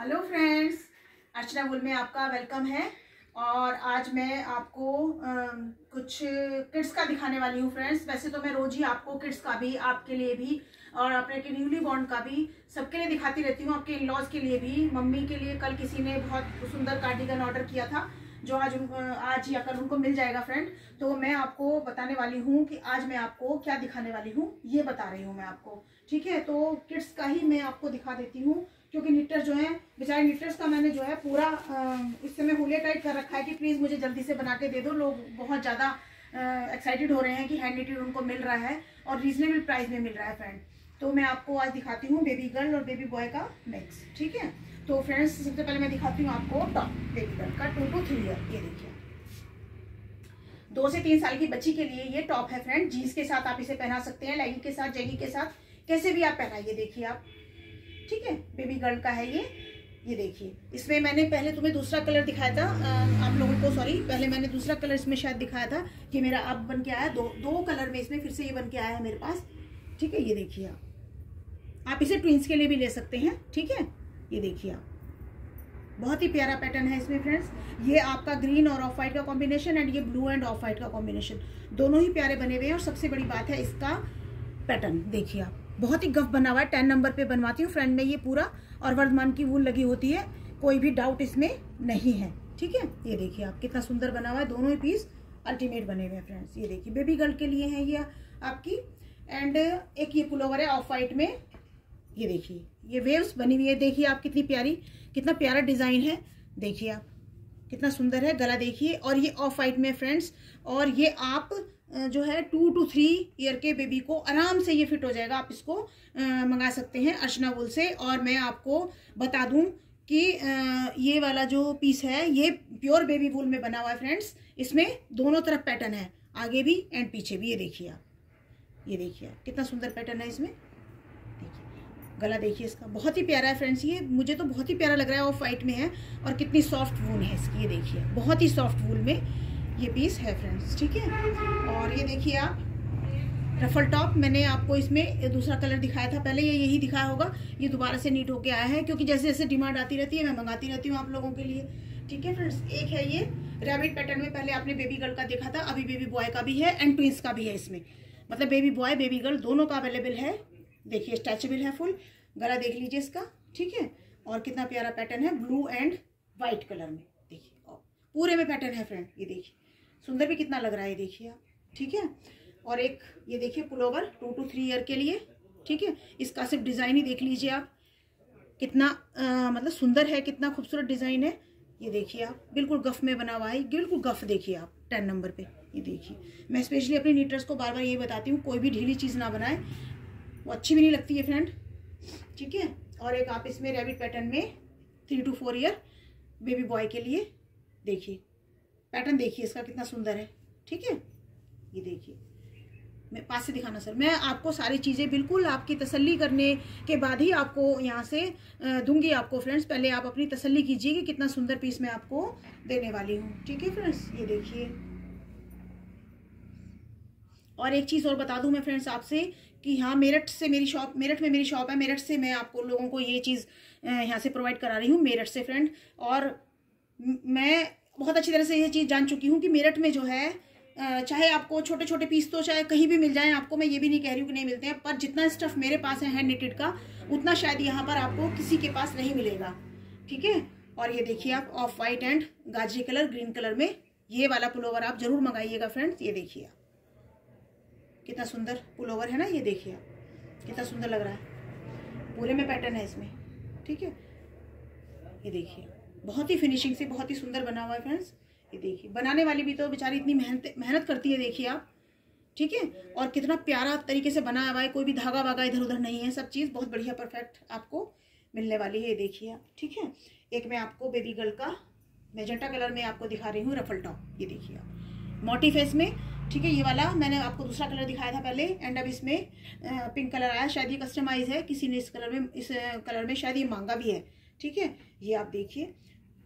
Hello friends अर्चना bull में आपका welcome है। और आज मैं आपको आ, कुछ किड्स का दिखाने वाली हूँ फ्रेंड्स वैसे तो मैं रोज ही आपको किड्स का भी आपके लिए भी और अपने के न्यूली बॉन्ड का भी सबके लिए दिखाती रहती हूँ। आपके इन लॉज के लिए भी मम्मी के लिए कल किसी ने बहुत सुंदर कार्डिगन ऑर्डर किया था। जो आज आज या कल उनको मिल जाएगा फ्रेंड तो मैं आपको बताने वाली हूँ कि आज मैं आपको क्या दिखाने वाली हूँ, ये बता रही हूँ मैं आपको, ठीक है? तो किड्स का ही मैं आपको दिखा देती हूँ, क्योंकि निटर जो है, बेचारे निटर्स का मैंने जो है पूरा इस समय हुलिया टाइट कर रखा है कि प्लीज़ मुझे जल्दी से बना के दे दो। लोग बहुत ज़्यादा एक्साइटेड हो रहे हैं कि हैंड निटेड उनको मिल रहा है और रीजनेबल प्राइस में मिल रहा है फ्रेंड तो मैं आपको आज दिखाती हूँ बेबी गर्ल और बेबी बॉय का मिक्स ठीक है? तो फ्रेंड्स सबसे पहले मैं दिखाती हूँ आपको टॉप बेबी गर्ल का टू टू थ्री ईयर ये देखिए। दो से तीन साल की बच्ची के लिए ये टॉप है फ्रेंड जीन्स के साथ आप इसे पहना सकते हैं लेगिंग के साथ जेगी के साथ, कैसे भी आप पहनाइए, देखिए आप। ठीक है? बेबी गर्ल का है ये। ये देखिए। इसमें मैंने पहले तुम्हें दूसरा कलर दिखाया था आप लोगों को सॉरी पहले मैंने दूसरा कलर इसमें शायद दिखाया था कि मेरा अब बन के आया, दो दो कलर में इसमें फिर से ये बन के आया है मेरे पास। ठीक है? ये देखिए आप। आप इसे ट्विंस के लिए भी ले सकते हैं। ठीक है? ये देखिए आप। बहुत ही प्यारा पैटर्न है इसमें फ्रेंड्स ये आपका ग्रीन और ऑफ़ वाइट का कॉम्बिनेशन एंड ये ब्लू एंड ऑफ़ वाइट का कॉम्बिनेशन दोनों ही प्यारे बने हुए हैं और सबसे बड़ी बात है इसका पैटर्न देखिए आप, बहुत ही गफ बना हुआ है। टेन नंबर पे बनवाती हूँ फ्रंट में ये पूरा और वर्धमान की वूल लगी होती है। कोई भी डाउट इसमें नहीं है, ठीक है? ये देखिए आप, कितना सुंदर बना हुआ है। दोनों ही पीस अल्टीमेट बने हुए हैं फ्रेंड्स ये देखिए बेबी गर्ल के लिए है ये आपकी। एंड एक ये पुलोवर है ऑफ़ वाइट में। ये देखिए, ये वेव्स बनी हुई है, देखिए आप कितनी प्यारी, कितना प्यारा डिज़ाइन है। देखिए आप, कितना सुंदर है, गला देखिए, और ये ऑफ़ वाइट में फ्रेंड्स और ये आप जो है टू टू थ्री ईयर के बेबी को आराम से ये फिट हो जाएगा। आप इसको मंगा सकते हैं अर्चना वुल से, और मैं आपको बता दूँ कि ये वाला जो पीस है, ये प्योर बेबी वुल में बना हुआ है फ्रेंड्स इसमें दोनों तरफ़ पैटर्न है, आगे भी एंड पीछे भी, ये देखिए आप। ये देखिए आप, कितना सुंदर पैटर्न है इसमें। गला देखिए इसका। बहुत ही प्यारा है फ्रेंड्स ये मुझे तो बहुत ही प्यारा लग रहा है ऑफ़ वाइट में है और कितनी सॉफ्ट वूल है इसकी, ये देखिए। बहुत ही सॉफ्ट वूल में ये पीस है फ्रेंड्स ठीक है? और ये देखिए आप रफल टॉप मैंने आपको इसमें दूसरा कलर दिखाया था पहले, ये यही दिखाया होगा। ये दोबारा से नीट होके आया है, क्योंकि जैसे जैसे डिमांड आती रहती है, मैं मंगाती रहती हूँ आप लोगों के लिए, ठीक है फ्रेंड्स एक है ये रैबिट पैटर्न में, पहले आपने बेबी गर्ल का देखा था, अभी बेबी बॉय का भी है एंड ट्विंस का भी है इसमें। मतलब बेबी बॉय बेबी गर्ल दोनों का अवेलेबल है। देखिए स्ट्रेचेबल है फुल। गला देख लीजिए इसका ठीक है? और कितना प्यारा पैटर्न है ब्लू एंड वाइट कलर में। देखिए पूरे में पैटर्न है फ्रेंड ये देखिए। सुंदर भी कितना लग रहा है देखिए आप ठीक है? और एक ये देखिए pullover two to three year के लिए ठीक है? इसका सिर्फ़ डिज़ाइन ही देख लीजिए आप। कितना आ, मतलब सुंदर है कितना खूबसूरत डिज़ाइन है। ये देखिए आप बिल्कुल गफ में बना हुआ है बिल्कुल गफ देखिए आप टेन नंबर पे ये देखिए। मैं स्पेशली अपने नीटर्स को बार बार ये बताती हूँ कोई भी ढीली चीज़ ना बनाए। वो अच्छी भी नहीं लगती है फ्रेंड ठीक है? और एक आप इसमें रेबिट पैटर्न में three to four year baby boy के लिए देखिए। पैटर्न देखिए, इसका कितना सुंदर है, ठीक है? ये देखिए। मैं पास से दिखाना सर मैं आपको सारी चीज़ें बिल्कुल आपकी तसल्ली करने के बाद ही आपको यहाँ से दूँगी आपको फ्रेंड्स पहले आप अपनी तसल्ली कीजिए कि कितना सुंदर पीस मैं आपको देने वाली हूँ, ठीक है फ्रेंड्स ये देखिए। और एक चीज़ और बता दूँ मैं फ्रेंड्स आपसे कि हाँ मेरठ से मेरी शॉप मेरठ में मेरी शॉप है, मेरठ से मैं आपको लोगों को ये चीज़ यहाँ से प्रोवाइड करा रही हूँ, मेरठ से फ्रेंड और मैं बहुत अच्छी तरह से ये चीज़ जान चुकी हूँ कि मेरठ में जो है चाहे आपको छोटे छोटे पीस तो चाहे कहीं भी मिल जाए, आपको मैं ये भी नहीं कह रही हूँ कि नहीं मिलते हैं, पर जितना स्टफ़ मेरे पास है हैंड निटेड का, उतना शायद यहाँ पर आपको किसी के पास नहीं मिलेगा। ठीक है? और ये देखिए आप ऑफ़ वाइट एंड गाजरी कलर ग्रीन कलर में ये वाला पुलोवर आप ज़रूर मंगाइएगा फ्रेंड्स ये देखिए आप। कितना सुंदर पुलोवर है ना ये देखिए आप। कितना सुंदर लग रहा है। पूरे में पैटर्न है इसमें। ठीक है? ये देखिए। बहुत ही फिनिशिंग से बहुत ही सुंदर बना हुआ है फ्रेंड्स ये देखिए। बनाने वाली भी तो बेचारी इतनी मेहनत मेहनत करती है, देखिए आप। ठीक है? और कितना प्यारा तरीके से बना हुआ है। कोई भी धागा वागा इधर उधर नहीं है। सब चीज़ बहुत बढ़िया परफेक्ट आपको मिलने वाली है, ये देखिए आप। ठीक है? एक मैं आपको बेबी गर्ल का मेजेंटा कलर में आपको दिखा रही हूँ रफल टॉप ये देखिए आप। मोटी फेस में ठीक है, ये वाला मैंने आपको दूसरा कलर दिखाया था पहले एंड अब इसमें पिंक कलर आया। शायद ये कस्टमाइज है, किसी ने इस कलर में, इस कलर में शायद ये मांगा भी है। ठीक है, ये आप देखिए,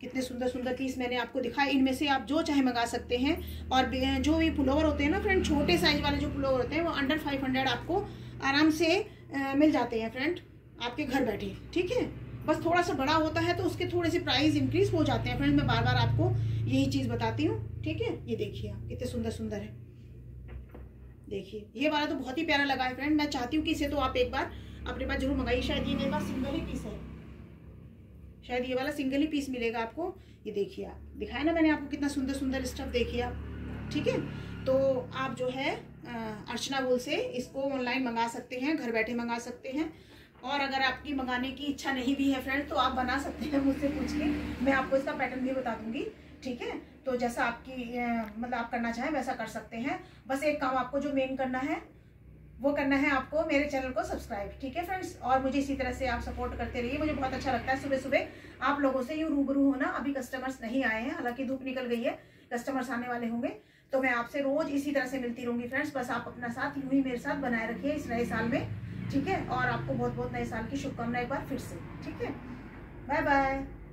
कितने सुंदर सुंदर पीस मैंने आपको दिखाए। इनमें से आप जो चाहे मंगा सकते हैं, और जो भी पुलोवर होते हैं ना फ्रेंड छोटे साइज़ वाले जो पुलोवर होते हैं, वो अंडर फाइव हंड्रेड आपको आराम से मिल जाते हैं फ्रेंड आपके घर बैठे। ठीक है, बस थोड़ा सा बड़ा होता है तो उसके थोड़े से प्राइस इंक्रीज हो जाते हैं फ्रेंड मैं बार बार आपको यही चीज़ बताती हूँ। ठीक है, ये देखिए आप, कितने सुंदर सुंदर है। देखिए, ये वाला तो बहुत ही प्यारा लगा है फ्रेंड मैं चाहती हूँ कि इसे तो आप एक बार अपने पास ज़रूर मंगाइए। शायद ये मेरे पास सिंगल ही पीस है। शायद ये वाला सिंगल ही पीस मिलेगा आपको। ये देखिए आप। दिखाया ना मैंने आपको कितना सुंदर सुंदर स्टफ़ देखिए आप। ठीक है? तो आप जो है अर्चना बोल से इसको ऑनलाइन मंगा सकते हैं, घर बैठे मंगा सकते हैं। और अगर आपकी मंगाने की इच्छा नहीं भी है फ्रेंड तो आप बना सकते हैं मुझसे पूछ के। मैं आपको इसका पैटर्न भी बता दूँगी। ठीक है? तो जैसा आपकी मतलब आप करना चाहें वैसा कर सकते हैं। बस एक काम आपको जो मेन करना है, वो करना है आपको मेरे चैनल को सब्सक्राइब ठीक है फ्रेंड्स और मुझे इसी तरह से आप सपोर्ट करते रहिए। मुझे बहुत अच्छा लगता है सुबह सुबह आप लोगों से यूँ रूबरू होना। अभी कस्टमर्स नहीं आए हैं, हालाँकि धूप निकल गई है। कस्टमर्स आने वाले होंगे। तो मैं आपसे रोज इसी तरह से मिलती रहूँगी फ्रेंड्स बस आप अपना साथ यूँ ही मेरे साथ बनाए रखिए इस नए साल में, ठीक है? और आपको बहुत बहुत नए साल की शुभकामनाएँ एक बार फिर से, ठीक है? Bye bye